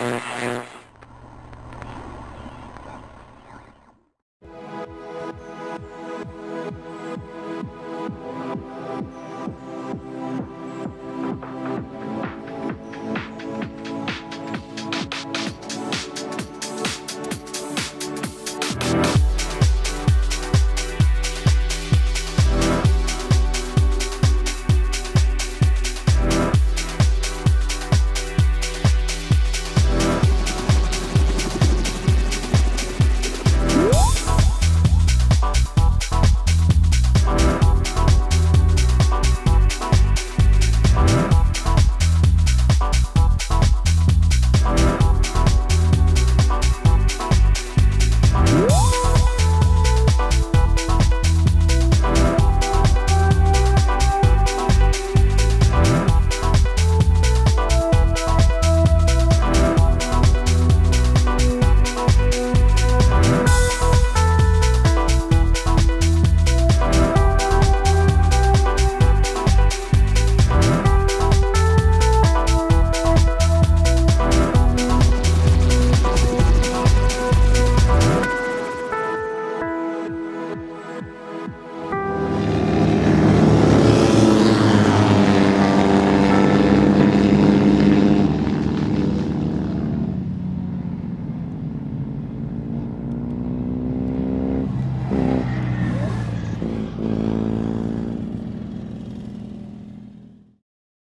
Mm-hmm.